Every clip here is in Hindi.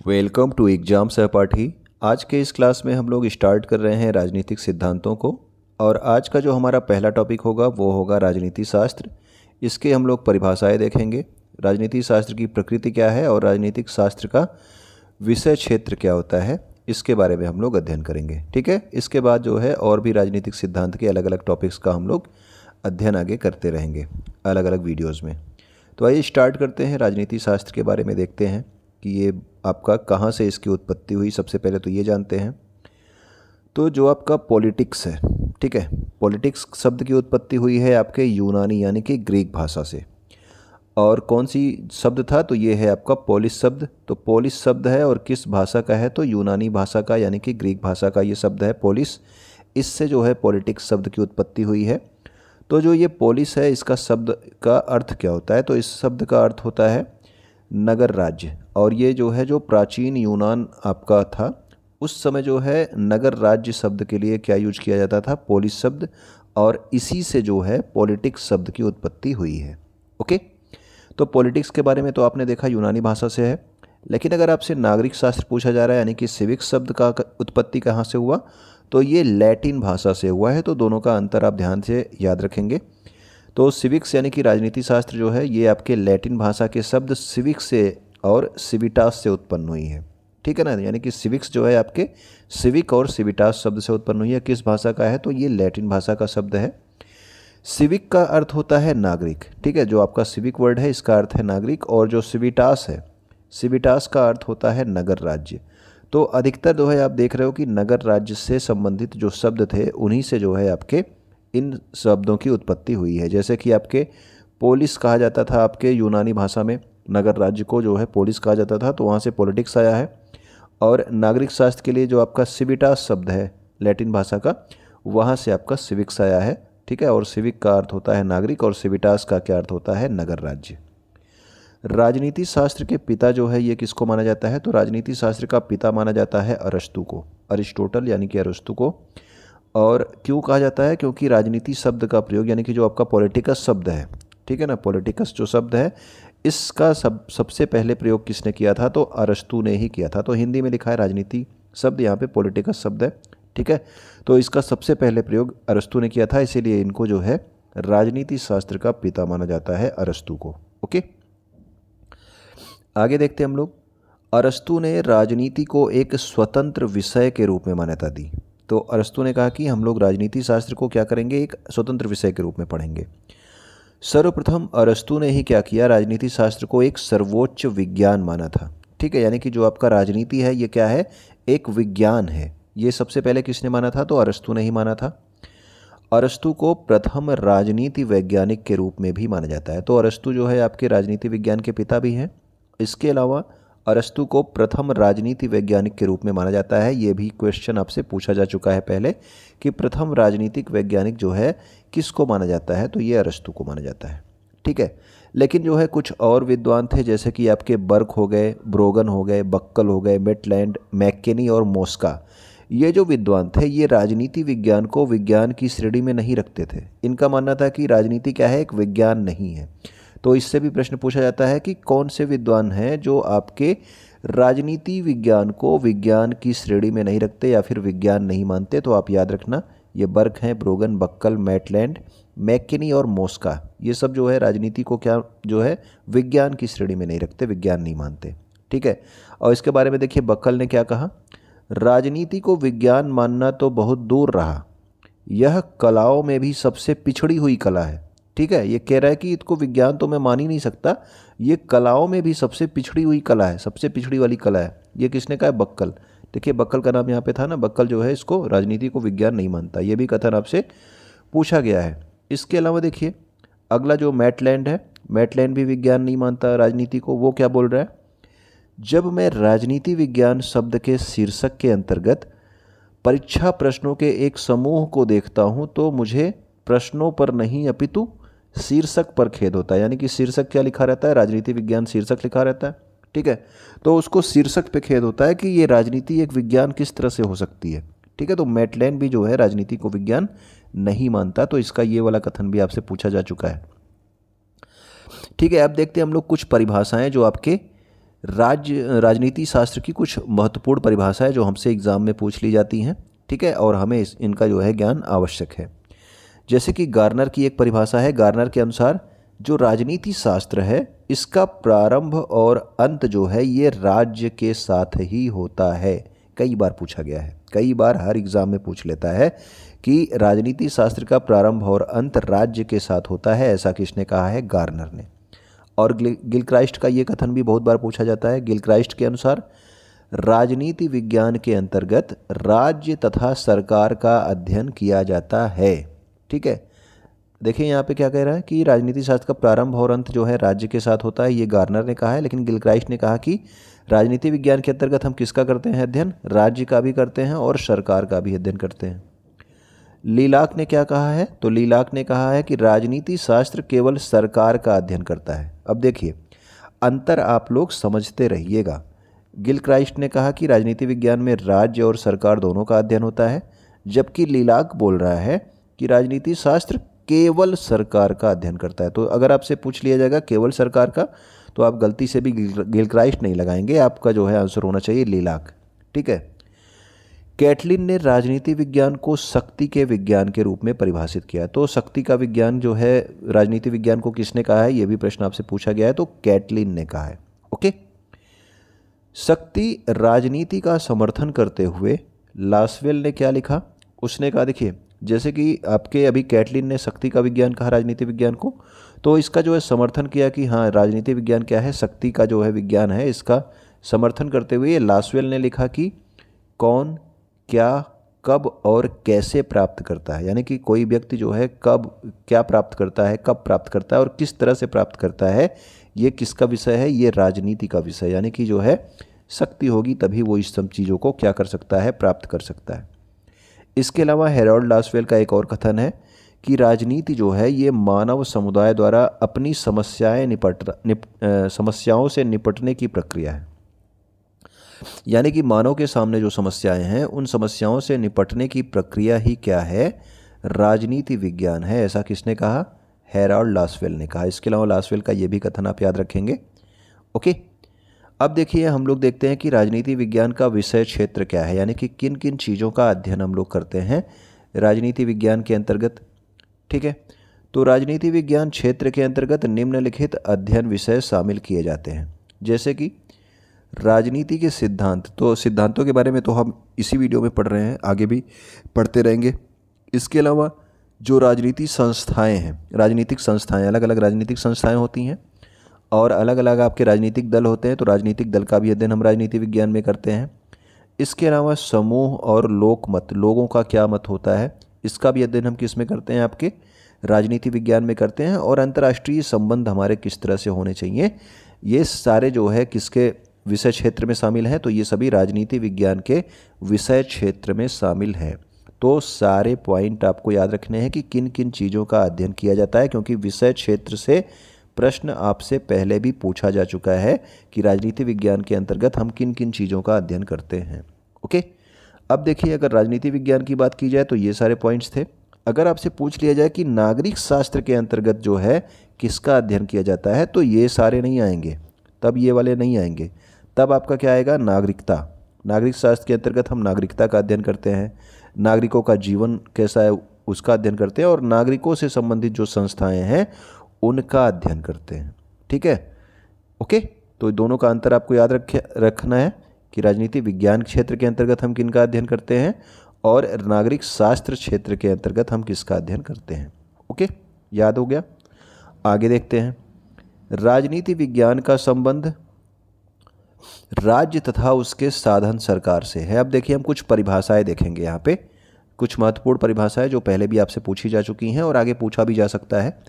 वेलकम टू एग्ज़ाम सहपाठी। आज के इस क्लास में हम लोग स्टार्ट कर रहे हैं राजनीतिक सिद्धांतों को, और आज का जो हमारा पहला टॉपिक होगा, वो होगा राजनीति शास्त्र। इसके हम लोग परिभाषाएँ देखेंगे। राजनीति शास्त्र की प्रकृति क्या है, और राजनीतिक शास्त्र का विषय क्षेत्र क्या होता है, इसके बारे में हम लोग अध्ययन करेंगे। ठीक है? इसके बाद जो है, और भी राजनीतिक सिद्धांत के अलग अलग टॉपिक्स का हम लोग अध्ययन आगे करते रहेंगे अलग अलग वीडियोज़ में। तो आइए स्टार्ट करते हैं राजनीति शास्त्र के बारे में देखते हैं। कि ये आपका कहाँ से इसकी उत्पत्ति हुई, सबसे पहले तो ये जानते हैं। तो जो आपका पॉलिटिक्स है, ठीक है, पॉलिटिक्स शब्द की उत्पत्ति हुई है आपके यूनानी यानी कि ग्रीक भाषा से। और कौन सी शब्द था? तो ये है आपका पोलिस शब्द। तो पोलिस शब्द है और किस भाषा का है? तो यूनानी भाषा का यानी कि ग्रीक भाषा का ये शब्द है पोलिस इससे जो है पॉलिटिक्स शब्द की उत्पत्ति हुई है। तो जो ये पोलिस है, इसका शब्द का अर्थ क्या होता है? तो इस शब्द का अर्थ होता है नगर राज्य। और ये जो है, जो प्राचीन यूनान आपका था, उस समय जो है, नगर राज्य शब्द के लिए क्या यूज़ किया जाता था? पोलिस शब्द। और इसी से जो है, पॉलिटिक्स शब्द की उत्पत्ति हुई है। ओके? तो पॉलिटिक्स के बारे में तो आपने देखा, यूनानी भाषा से है। लेकिन अगर आपसे नागरिक शास्त्र पूछा जा रहा है, यानी कि सिविक्स शब्द का उत्पत्ति कहाँ से हुआ? तो ये लैटिन भाषा से हुआ है तो दोनों का अंतर आप ध्यान से याद रखेंगे। तो सिविक्स यानी कि राजनीति शास्त्र जो है, ये आपके लैटिन भाषा के शब्द सिविक्स से और सिविटास से उत्पन्न हुई है। ठीक है ना? यानी कि सिविक्स जो है आपके सिविक और सिविटास शब्द से उत्पन्न हुई है। किस भाषा का है? तो ये लैटिन भाषा का शब्द है। सिविक का अर्थ होता है नागरिक। ठीक है? जो आपका सिविक वर्ड है, इसका अर्थ है नागरिक। और जो सिविटास है सिविटास का अर्थ होता है नगर राज्य। तो अधिकतर जो है, आप देख रहे हो कि नगर राज्य से संबंधित जो शब्द थे, उन्हीं से जो है आपके इन शब्दों की उत्पत्ति हुई है। जैसे कि आपके पोलिस कहा जाता था आपके यूनानी भाषा में नगर राज्य को जो है पोलिस कहा जाता था तो वहाँ से पॉलिटिक्स आया है। और नागरिक शास्त्र के लिए जो आपका सिविटास शब्द है लैटिन भाषा का, वहाँ से आपका सिविक्स आया है, ठीक है? और सिविक का अर्थ होता है नागरिक और सिविटास का क्या अर्थ होता है? नगर राज्य। राजनीति शास्त्र के पिता जो है, ये किसको माना जाता है? तो राजनीति शास्त्र का पिता माना जाता है अरस्तु को, अरिस्टोटल यानी कि अरस्तु को। और क्यों कहा जाता है? क्योंकि राजनीति शब्द का प्रयोग, यानी कि जो आपका पॉलिटिकस शब्द है, ठीक है ना? पॉलिटिकस जो शब्द है इसका सब, सबसे पहले प्रयोग किसने किया था? तो अरस्तु ने ही किया था। तो हिंदी में लिखा है राजनीति शब्द, यहाँ पे पॉलिटिकस शब्द है, ठीक है? तो इसका सबसे पहले प्रयोग अरस्तु ने किया था, इसीलिए इनको जो है राजनीति शास्त्र का पिता माना जाता है अरस्तु को, ओके? आगे देखते हम लोग। अरस्तु ने राजनीति को एक स्वतंत्र विषय के रूप में मान्यता दी। तो अरस्तु ने कहा कि हम लोग राजनीति शास्त्र को क्या करेंगे? एक स्वतंत्र विषय के रूप में पढ़ेंगे। सर्वप्रथम अरस्तु ने ही क्या किया? राजनीति शास्त्र को एक सर्वोच्च विज्ञान माना था। ठीक है, यानी कि जो आपका राजनीति है, ये क्या है? एक विज्ञान है। ये सबसे पहले किसने माना था? तो अरस्तु ने ही माना था। अरस्तु को प्रथम राजनीति वैज्ञानिक के रूप में भी माना जाता है। तो अरस्तु जो है, आपके राजनीति विज्ञान के पिता भी हैं। इसके अलावा अरस्तु को प्रथम राजनीति वैज्ञानिक के रूप में माना जाता है। ये भी क्वेश्चन आपसे पूछा जा चुका है पहले कि प्रथम राजनीतिक वैज्ञानिक जो है, किसको माना जाता है? तो ये अरस्तु को माना जाता है। ठीक है? लेकिन जो है, कुछ और विद्वान थे, जैसे कि आपके बर्क हो गए, ब्रोगन हो गए, बक्कल हो गए, मेटलैंड, मैकेनी और मोस्का। ये जो विद्वान थे, ये राजनीति विज्ञान को विज्ञान की श्रेणी में नहीं रखते थे। इनका मानना था कि राजनीति क्या है? एक विज्ञान नहीं है। तो इससे भी प्रश्न पूछा जाता है कि कौन से विद्वान हैं जो आपके राजनीति विज्ञान को विज्ञान की श्रेणी में नहीं रखते या फिर विज्ञान नहीं मानते? तो आप याद रखना, ये बर्क हैं ब्रोगन, बक्कल, मैटलैंड, मैकिनी और मोस्का। ये सब जो है राजनीति को क्या जो है, विज्ञान की श्रेणी में नहीं रखते, विज्ञान नहीं मानते। ठीक है? और इसके बारे में देखिए, बक्कल ने क्या कहा? राजनीति को विज्ञान मानना तो बहुत दूर रहा। यह कलाओं में भी सबसे पिछड़ी हुई कला है। ठीक है, ये कह रहा है कि इसको विज्ञान तो मैं मान ही नहीं सकता। ये कलाओं में भी सबसे पिछड़ी हुई कला है, सबसे पिछड़ी वाली कला है। ये किसने कहा है? बक्कल। देखिए, बक्कल का नाम यहाँ पे था ना, बक्कल जो है इसको राजनीति को विज्ञान नहीं मानता। ये भी कथन आपसे पूछा गया है। इसके अलावा देखिए, अगला जो मैटलैंड है, मैटलैंड भी विज्ञान नहीं मानता राजनीति को, वो क्या बोल रहा है? जब मैं राजनीति विज्ञान शब्द के शीर्षक के अंतर्गत परीक्षा प्रश्नों के एक समूह को देखता हूँ तो मुझे प्रश्नों पर नहीं अपितु शीर्षक पर खेद होता है, यानी कि शीर्षक क्या लिखा रहता है? राजनीति विज्ञान शीर्षक लिखा रहता है, ठीक है? तो उसको शीर्षक पे खेद होता है कि ये राजनीति एक विज्ञान किस तरह से हो सकती है, ठीक है? तो मेटलैंड भी जो है, राजनीति को विज्ञान नहीं मानता तो इसका ये वाला कथन भी आपसे पूछा जा चुका है। ठीक है, अब देखते हैं हम लोग कुछ परिभाषाएँ जो आपके राज्य राजनीति शास्त्र की कुछ महत्वपूर्ण परिभाषाएँ जो हमसे एग्ज़ाम में पूछ ली जाती हैं, ठीक है? और हमें इनका जो है ज्ञान आवश्यक है। जैसे कि गार्नर की एक परिभाषा है, गार्नर के अनुसार जो राजनीति शास्त्र है, इसका प्रारंभ और अंत जो है, ये राज्य के साथ ही होता है। कई बार पूछा गया है। कई बार हर एग्ज़ाम में पूछ लेता है कि राजनीति शास्त्र का प्रारंभ और अंत राज्य के साथ होता है, ऐसा किसने कहा है? गार्नर ने। और गिल क्राइस्ट का ये कथन भी बहुत बार पूछा जाता है। गिल क्राइस्ट के अनुसार राजनीति विज्ञान के अंतर्गत राज्य तथा सरकार का अध्ययन किया जाता है। ठीक है? देखिए, यहाँ पे क्या कह रहा है कि राजनीति शास्त्र का प्रारंभ और अंत जो है राज्य के साथ होता है, ये गार्नर ने कहा है, लेकिन गिलक्राइस्ट ने कहा कि राजनीति विज्ञान के अंतर्गत हम किसका करते हैं अध्ययन? राज्य का भी करते हैं और सरकार का भी अध्ययन करते हैं। लीलाक ने क्या कहा है? तो लीलाक ने कहा है कि राजनीति शास्त्र केवल सरकार का अध्ययन करता है। अब देखिए, अंतर आप लोग समझते रहिएगा। गिल क्राइस्ट ने कहा कि राजनीति विज्ञान में राज्य और सरकार दोनों का अध्ययन होता है, जबकि लीलाक बोल रहा है कि राजनीति शास्त्र केवल सरकार का अध्ययन करता है। तो अगर आपसे पूछ लिया जाएगा केवल सरकार का तो आप गलती से भी गिल क्राइस्ट नहीं लगाएँगे। आपका जो है आंसर होना चाहिए लीलाक। ठीक है? कैटलिन ने राजनीति विज्ञान को शक्ति के विज्ञान के रूप में परिभाषित किया। तो शक्ति का विज्ञान जो है, राजनीति विज्ञान को किसने कहा है? ये भी प्रश्न आपसे पूछा गया है तो कैटलिन ने कहा है। ओके? शक्ति राजनीति का समर्थन करते हुए लासवेल ने क्या लिखा? उसने कहा, देखिए जैसे कि आपके अभी कैटलिन ने शक्ति का विज्ञान कहा, राजनीति विज्ञान को तो इसका जो है समर्थन किया कि हाँ राजनीति विज्ञान क्या है, शक्ति का जो है विज्ञान है, इसका समर्थन करते हुए लासवेल ने लिखा कि कौन, क्या, कब और कैसे प्राप्त करता है? यानी कि कोई व्यक्ति जो है कब क्या प्राप्त करता है, कब प्राप्त करता है और किस तरह से प्राप्त करता है, ये किसका विषय है? ये राजनीति का विषय यानी कि जो है शक्ति होगी तभी वो इस सब चीज़ों को क्या कर सकता है, प्राप्त कर सकता है। इसके अलावा हेरोल्ड लासवेल का एक और कथन है कि राजनीति जो है ये मानव समुदाय द्वारा अपनी समस्याएँ निपट निप, समस्याओं से निपटने की प्रक्रिया है। यानी कि मानव के सामने जो समस्याएँ हैं उन समस्याओं से निपटने की प्रक्रिया ही क्या है? राजनीति विज्ञान है ऐसा किसने कहा? हेराल्ड लासवेल ने कहा। इसके अलावा लासवेल का ये भी कथन आप याद रखेंगे। ओके? अब देखिए, हम लोग देखते हैं कि राजनीति विज्ञान का विषय क्षेत्र क्या है, यानी कि किन किन चीज़ों का अध्ययन हम लोग करते हैं राजनीति विज्ञान के अंतर्गत, ठीक है? तो राजनीति विज्ञान क्षेत्र के अंतर्गत निम्नलिखित अध्ययन विषय शामिल किए जाते हैं। जैसे कि राजनीति के सिद्धांत तो सिद्धांतों के बारे में तो हम इसी वीडियो में पढ़ रहे हैं, आगे भी पढ़ते रहेंगे। इसके अलावा जो राजनीति संस्थाएँ हैं, राजनीतिक संस्थाएँ अलग अलग राजनीतिक संस्थाएँ होती हैं और अलग अलग आपके राजनीतिक दल होते हैं तो राजनीतिक दल का भी अध्ययन हम राजनीति विज्ञान में करते हैं। इसके अलावा समूह और लोकमत लोगों का क्या मत होता है, इसका भी अध्ययन हम किसमें करते हैं आपके? राजनीति विज्ञान में करते हैं, और अंतर्राष्ट्रीय संबंध हमारे किस तरह से होने चाहिए, ये सारे जो है किसके विषय क्षेत्र में शामिल हैं तो ये सभी राजनीति विज्ञान के विषय क्षेत्र में शामिल हैं। तो सारे पॉइंट आपको याद रखने हैं कि किन किन चीज़ों का अध्ययन किया जाता है, क्योंकि विषय क्षेत्र से प्रश्न आपसे पहले भी पूछा जा चुका है कि राजनीति विज्ञान के अंतर्गत हम किन किन चीज़ों का अध्ययन करते हैं। ओके? अब देखिए, अगर राजनीति विज्ञान की बात की जाए तो ये सारे पॉइंट्स थे। अगर आपसे पूछ लिया जाए कि नागरिक शास्त्र के अंतर्गत जो है, किसका अध्ययन किया जाता है तो ये सारे नहीं आएँगे। तब ये वाले नहीं आएँगे। तब आपका क्या आएगा? नागरिकता। नागरिक शास्त्र के अंतर्गत हम नागरिकता का अध्ययन करते हैं। नागरिकों का जीवन कैसा है, उसका अध्ययन करते हैं और नागरिकों से संबंधित जो संस्थाएँ हैं उनका अध्ययन करते हैं। ठीक है? ओके? तो दोनों का अंतर आपको याद रखे, रखना है कि राजनीति विज्ञान क्षेत्र के अंतर्गत हम किन का अध्ययन करते हैं और नागरिक शास्त्र क्षेत्र के अंतर्गत हम किसका अध्ययन करते हैं। ओके? याद हो गया? आगे देखते हैं। राजनीति विज्ञान का संबंध राज्य तथा उसके साधन सरकार से है। अब देखिए, हम कुछ परिभाषाएँ देखेंगे यहाँ पे। कुछ महत्वपूर्ण परिभाषाएँ जो पहले भी आपसे पूछी जा चुकी हैं और आगे पूछा भी जा सकता है।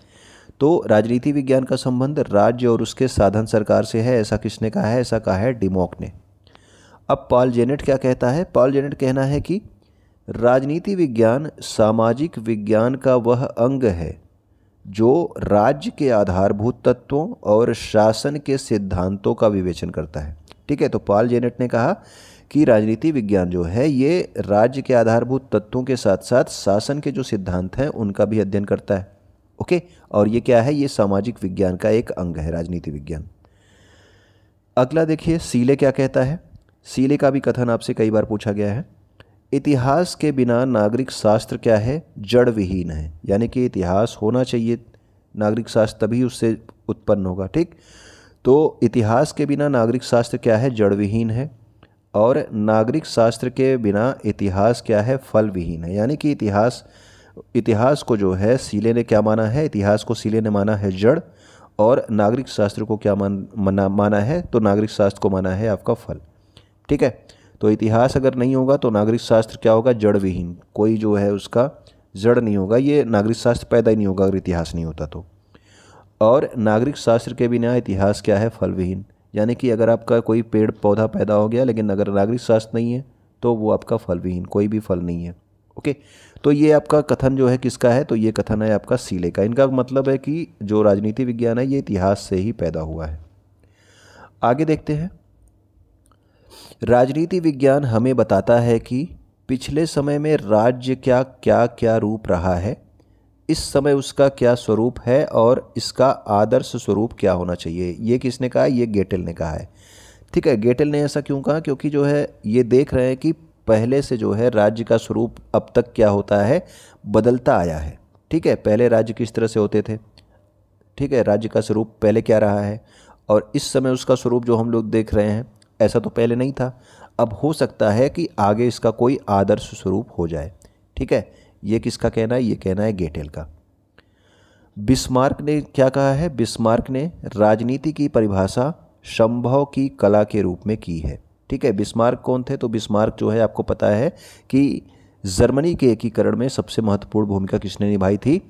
तो राजनीति विज्ञान का संबंध राज्य और उसके साधन सरकार से है, ऐसा किसने कहा है? ऐसा कहा है डिमोक ने। अब पॉल जेनेट क्या कहता है? पॉल जेनेट कहना है कि राजनीति विज्ञान, सामाजिक विज्ञान का वह अंग है, जो राज्य के आधारभूत तत्वों और शासन के सिद्धांतों का विवेचन करता है। ठीक है तो पॉल जेनेट ने कहा कि राजनीति विज्ञान जो है, ये राज्य के आधारभूत तत्वों के साथ साथ शासन के जो सिद्धांत हैं, उनका भी अध्ययन करता है। ओके? और ये क्या है? ये सामाजिक विज्ञान का एक अंग है, राजनीति विज्ञान। अगला देखिए, सीले क्या कहता है? सीले का भी कथन आपसे कई बार पूछा गया है। इतिहास के बिना नागरिक शास्त्र क्या है? जड़ विहीन है। यानी कि इतिहास होना चाहिए। नागरिक शास्त्र तभी उससे उत्पन्न होगा, ठीक? तो इतिहास के बिना नागरिक शास्त्र क्या है? जड़ विहीन है। और नागरिक शास्त्र के बिना इतिहास क्या है? फल विहीन है। यानी कि इतिहास इतिहास को जो है, सीले ने क्या माना है? इतिहास को सीले ने माना है जड़, और नागरिक शास्त्र को क्या मान, माना माना है? तो नागरिक शास्त्र को माना है आपका फल। ठीक है? तो इतिहास अगर नहीं होगा तो नागरिक शास्त्र क्या होगा? जड़ विहीन कोई जो है उसका जड़ नहीं होगा। ये नागरिक शास्त्र पैदा ही नहीं होगा अगर इतिहास नहीं होता तो। और नागरिक शास्त्र के बिना इतिहास क्या है? फल विहीन यानी कि अगर आपका कोई पेड़ पौधा पैदा हो गया, लेकिन अगर नागरिक शास्त्र नहीं है तो वो आपका फल विहीन कोई भी फल नहीं है। ओके? तो ये आपका कथन जो है किसका है? तो ये कथन है आपका सीले का। इनका मतलब है कि जो राजनीति विज्ञान है, ये इतिहास से ही पैदा हुआ है। आगे देखते हैं। राजनीति विज्ञान हमें बताता है कि पिछले समय में राज्य क्या क्या क्या रूप रहा है, इस समय उसका क्या स्वरूप है और इसका आदर्श स्वरूप क्या होना चाहिए। ये किसने कहा? ये गेटल ने कहा है। ठीक है, गेटल ने ऐसा क्यों कहा? क्योंकि जो है, ये देख रहे हैं कि पहले से जो है राज्य का स्वरूप अब तक क्या होता है? बदलता आया है। ठीक है? पहले राज्य किस तरह से होते थे? ठीक है? राज्य का स्वरूप पहले क्या रहा है? और इस समय उसका स्वरूप जो हम लोग देख रहे हैं, ऐसा तो पहले नहीं था। अब हो सकता है कि आगे इसका कोई आदर्श स्वरूप हो जाए। ठीक है? ये किसका कहना है? ये कहना है गेटेल का। बिस्मार्क ने क्या कहा है? बिस्मार्क ने राजनीति की परिभाषा संभव की कला के रूप में की है। ठीक है, बिस्मार्क कौन थे? तो बिस्मार्क जो है, आपको पता है कि जर्मनी के एकीकरण में सबसे महत्वपूर्ण भूमिका किसने निभाई थी?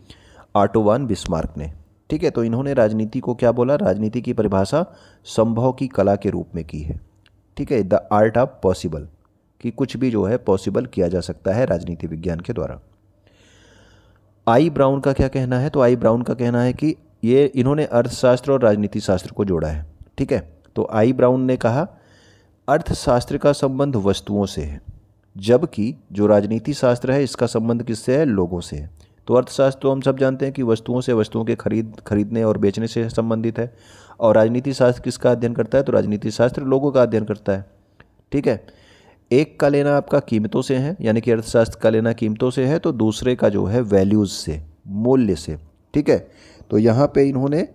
आटोवान बिस्मार्क ने। ठीक है तो इन्होंने राजनीति को क्या बोला? राजनीति की परिभाषा संभव की कला के रूप में की है। ठीक है, द आर्ट ऑफ़ पॉसिबल, कि कुछ भी जो है, पॉसिबल किया जा सकता है राजनीति विज्ञान के द्वारा। आई ब्राउन का क्या कहना है? तो आई ब्राउन का कहना है कि ये, इन्होंने अर्थशास्त्र और राजनीति शास्त्र को जोड़ा है। ठीक है तो आई ब्राउन ने कहा अर्थशास्त्र का संबंध वस्तुओं से है, जबकि जो राजनीति शास्त्र है, इसका संबंध किससे है? लोगों से है। तो अर्थशास्त्र तो हम सब जानते हैं कि वस्तुओं से, वस्तुओं के खरीद, खरीदने और बेचने से संबंधित है। और राजनीति शास्त्र किसका अध्ययन करता है? तो राजनीति शास्त्र लोगों का अध्ययन करता है। ठीक है? एक का लेना आपका कीमतों से है, यानी कि अर्थशास्त्र का लेना कीमतों से है तो दूसरे का जो है वैल्यूज़ से, मूल्य से। ठीक है? तो यहाँ पे इन्होंने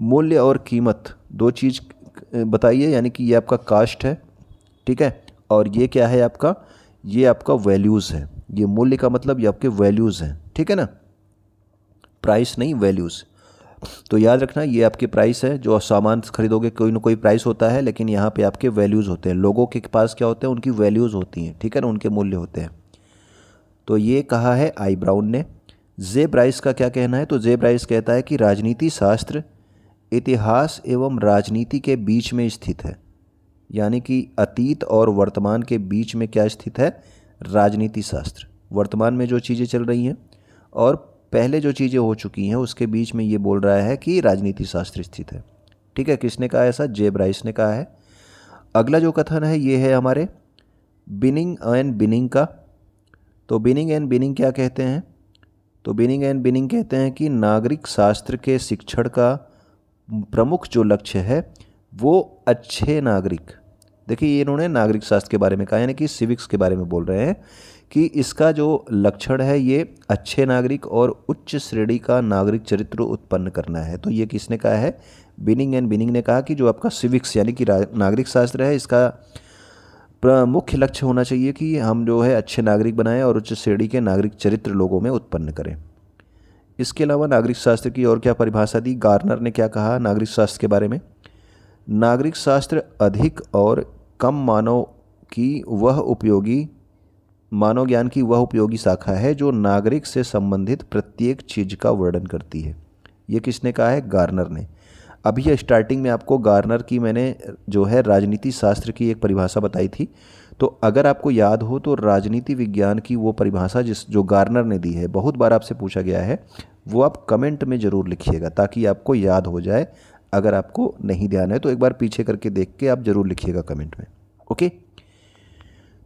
मूल्य और कीमत, दो चीज़ बताइए यानी कि ये आपका कास्ट है ठीक है? और ये क्या है आपका? ये आपका वैल्यूज़ है। ये मूल्य का मतलब ये आपके वैल्यूज़ हैं। ठीक है ना? प्राइस नहीं वैल्यूज़ तो याद रखना, ये आपके प्राइस है, जो सामान खरीदोगे, कोई ना कोई प्राइस होता है, लेकिन यहाँ पे आपके वैल्यूज़ होते हैं। लोगों के पास क्या होते हैं? उनकी वैल्यूज़ होती हैं। ठीक है ना? उनके मूल्य होते हैं। तो ये कहा है आई ब्राउन ने। जे ब्राइस का क्या कहना है? तो जे ब्राइस कहता है कि राजनीति शास्त्र, इतिहास एवं राजनीति के बीच में स्थित है। यानी कि अतीत और वर्तमान के बीच में क्या स्थित है? राजनीति शास्त्र। वर्तमान में जो चीज़ें चल रही हैं और पहले जो चीज़ें हो चुकी हैं, उसके बीच में ये बोल रहा है कि राजनीति शास्त्र स्थित है। ठीक है, किसने कहा ऐसा? जे ब्राइस ने कहा है। अगला जो कथन है, ये है हमारे बिनिंग एंड बिनिंग का। तो बिनिंग एंड बिनिंग क्या कहते हैं? तो बिनिंग एंड बिनिंग कहते हैं कि नागरिक शास्त्र के शिक्षण का प्रमुख जो लक्ष्य है, वो अच्छे नागरिक देखिए इन्होंने नागरिक शास्त्र के बारे में कहा, यानी कि सिविक्स के बारे में बोल रहे हैं कि इसका जो लक्षण है, ये अच्छे नागरिक और उच्च श्रेणी का नागरिक चरित्र उत्पन्न करना है। तो ये किसने कहा है? बिनिंग एंड बिनिंग ने कहा कि जो आपका सिविक्स यानी कि नागरिक शास्त्र है, इसका मुख्य लक्ष्य होना चाहिए कि हम जो है अच्छे नागरिक बनाएँ और उच्च श्रेणी के नागरिक चरित्र लोगों में उत्पन्न करें। इसके अलावा नागरिक शास्त्र की और क्या परिभाषा दी? गार्नर ने क्या कहा नागरिक शास्त्र के बारे में? नागरिक शास्त्र अधिक और कम मानव की वह उपयोगी, मानव ज्ञान की वह उपयोगी शाखा है जो नागरिक से संबंधित प्रत्येक चीज़ का वर्णन करती है। ये किसने कहा है? गार्नर ने। अभी यह स्टार्टिंग में आपको गार्नर की मैंने, जो है राजनीति शास्त्र की एक परिभाषा बताई थी। तो अगर आपको याद हो तो राजनीति विज्ञान की वो परिभाषा जिस, जो गार्नर ने दी है, बहुत बार आपसे पूछा गया है, वो आप कमेंट में ज़रूर लिखिएगा, ताकि आपको याद हो जाए अगर आपको नहीं ध्यान है तो एक बार पीछे करके देख के आप ज़रूर लिखिएगा कमेंट में, ओके?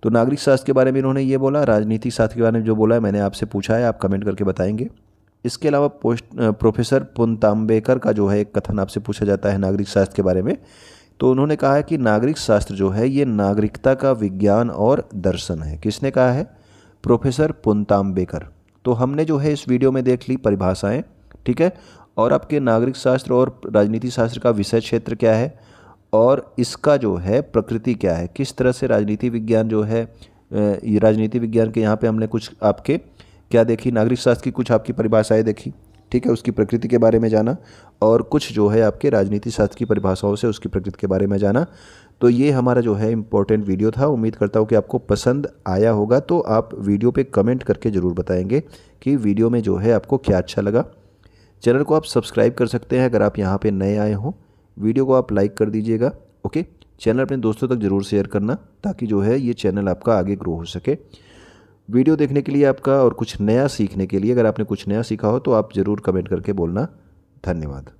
तो नागरिक शास्त्र के बारे में इन्होंने ये बोला, राजनीतिक शास्त्र के बारे में जो बोला है, मैंने आपसे पूछा है, आप कमेंट करके बताएँगे। इसके अलावा पोस्ट प्रोफेसर पुनताम्बेकर का जो है एक कथन आपसे पूछा जाता है नागरिक शास्त्र के बारे में। तो उन्होंने कहा है कि नागरिक शास्त्र जो है, ये नागरिकता का विज्ञान और दर्शन है। किसने कहा है? प्रोफेसर पुनताम्बेकर तो हमने जो है इस वीडियो में देख ली परिभाषाएँ, ठीक है? और आपके नागरिक शास्त्र और राजनीति शास्त्र का विषय क्षेत्र क्या है? और इसका जो है प्रकृति क्या है? किस तरह से राजनीति विज्ञान जो है ये राजनीति विज्ञान के यहाँ पे हमने कुछ आपके क्या देखी? नागरिक शास्त्र की कुछ आपकी परिभाषाएँ देखी। ठीक है, उसकी प्रकृति के बारे में जाना और कुछ जो है आपके राजनीति शास्त्र की परिभाषाओं से उसकी प्रकृति के बारे में जाना। तो ये हमारा जो है इम्पोर्टेंट वीडियो था। उम्मीद करता हूँ कि आपको पसंद आया होगा। तो आप वीडियो पे कमेंट करके ज़रूर बताएँगे कि वीडियो में जो है आपको क्या अच्छा लगा। चैनल को आप सब्सक्राइब कर सकते हैं अगर आप यहाँ पर नए आए हों। वीडियो को आप लाइक कर दीजिएगा, ओके? चैनल अपने दोस्तों तक ज़रूर शेयर करना ताकि जो है ये चैनल आपका आगे ग्रो हो सके। वीडियो देखने के लिए आपका और कुछ नया सीखने के लिए अगर आपने कुछ नया सीखा हो तो आप ज़रूर कमेंट करके बोलना। धन्यवाद।